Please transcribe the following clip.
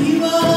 You are.